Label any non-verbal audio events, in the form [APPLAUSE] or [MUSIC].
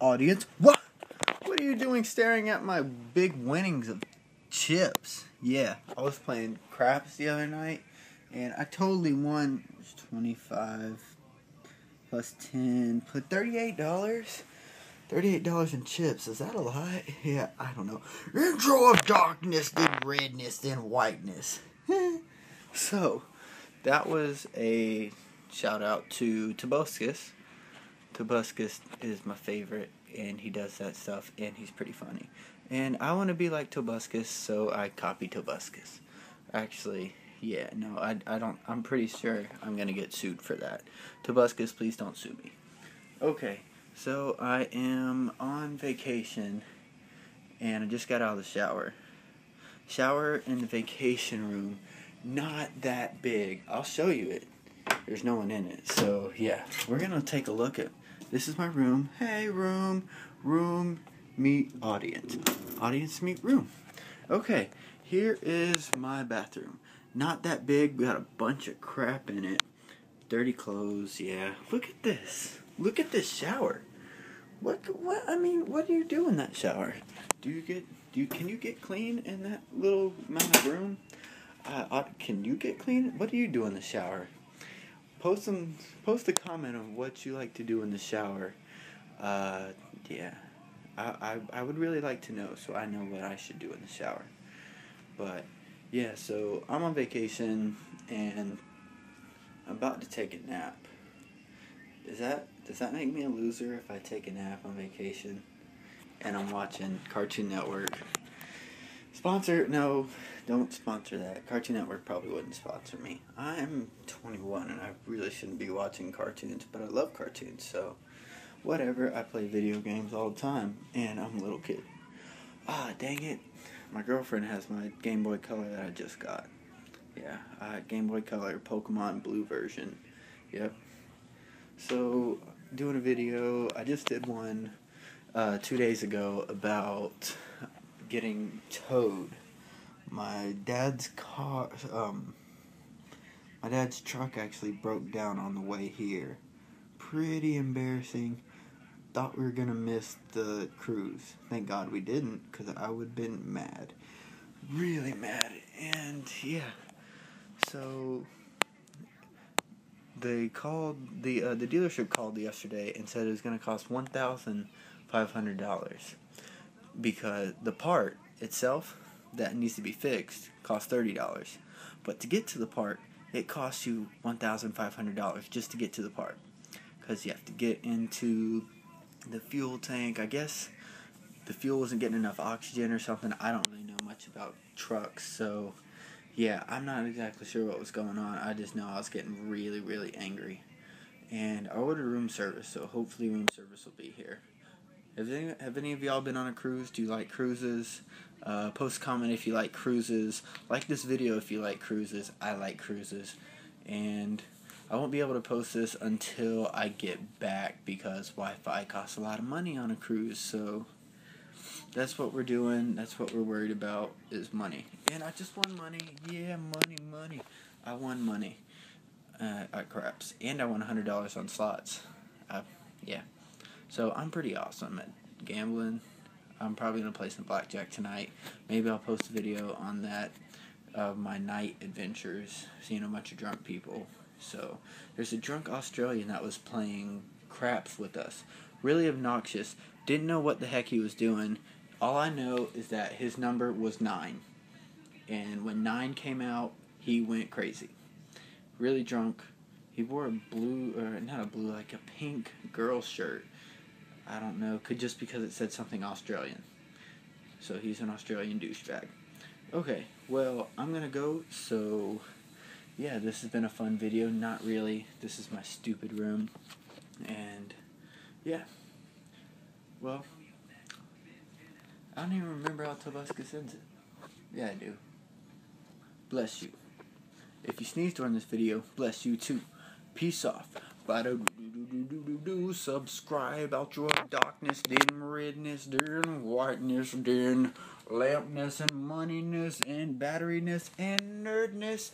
audience. What? What are you doing staring at my big winnings of chips? Yeah, I was playing craps the other night, and I totally won 25 plus 10, put $38. $38 in chips, is that a lot? Yeah, I don't know. Intro of darkness, then redness, then whiteness. [LAUGHS] so, that was a shout out to Tobuscus. Tobuscus is my favorite, and he does that stuff, and he's pretty funny. And I want to be like Tobuscus, so I copy Tobuscus. Actually, yeah, no, I, I don't, I'm pretty sure I'm going to get sued for that. Tobuscus, please don't sue me. Okay. So I am on vacation and I just got out of the shower. Shower in the vacation room, not that big. I'll show you it. There's no one in it. So yeah, we're gonna take a look at this is my room. Hey room, room meet audience. Audience meet room. Okay, here is my bathroom. Not that big, we got a bunch of crap in it. Dirty clothes, yeah. Look at this. Look at this shower. What? What? I mean, what do you do in that shower? Do you get? Do you? Can you get clean in that little amount of room? Uh, can you get clean? What do you do in the shower? Post some. Post a comment of what you like to do in the shower. Uh, yeah, I, I I would really like to know so I know what I should do in the shower. But yeah, so I'm on vacation and I'm about to take a nap. Is that does that make me a loser if I take a nap on vacation and I'm watching Cartoon Network? Sponsor? No, don't sponsor that. Cartoon Network probably wouldn't sponsor me. I'm 21 and I really shouldn't be watching cartoons, but I love cartoons, so whatever. I play video games all the time and I'm a little kid. Ah, dang it. My girlfriend has my Game Boy Color that I just got. Yeah, uh, Game Boy Color Pokemon Blue version. Yep. So doing a video. I just did one uh, two days ago about getting towed. My dad's car, um, my dad's truck actually broke down on the way here. Pretty embarrassing. Thought we were gonna miss the cruise. Thank God we didn't, cause I would have been mad, really mad. And yeah, so they called the uh, the dealership called yesterday and said it was to cost one thousand five hundred dollars because the part itself that needs to be fixed costs thirty dollars, but to get to the part it costs you one thousand five hundred dollars just to get to the part because you have to get into the fuel tank. I guess the fuel wasn't getting enough oxygen or something. I don't really know much about trucks, so yeah, I'm not exactly sure what was going on. I just know I was getting really, really angry. And I ordered room service, so hopefully room service will be here. Have any, have any of y'all been on a cruise? Do you like cruises? Uh, post comment if you like cruises. Like this video if you like cruises. I like cruises. And I won't be able to post this until I get back because Wi-Fi costs a lot of money on a cruise. So that's what we're doing. That's what we're worried about is money. And I just won money. Yeah, money, money. I won money uh, craps, and I won hundred dollars on slots. Uh, yeah, so I'm pretty awesome at gambling. I'm probably gonna play some blackjack tonight. Maybe I'll post a video on that of my night adventures, seeing a bunch of drunk people. So there's a drunk Australian that was playing craps with us. Really obnoxious. Didn't know what the heck he was doing all I know is that his number was nine. And when nine came out, he went crazy. Really drunk. He wore a blue, or not a blue, like a pink girl shirt. I don't know, could just because it said something Australian. So he's an Australian douchebag. Okay, well, I'm gonna go, so yeah, this has been a fun video. Not really. This is my stupid room. And yeah. Well, I don't even remember how Tobuscus sends it. Yeah, I do. Bless you. If you sneeze during this video, bless you too. Peace off. Subscribe out your darkness, then redness, then whiteness, then lampness, and moneyness, and batteriness, and nerdness.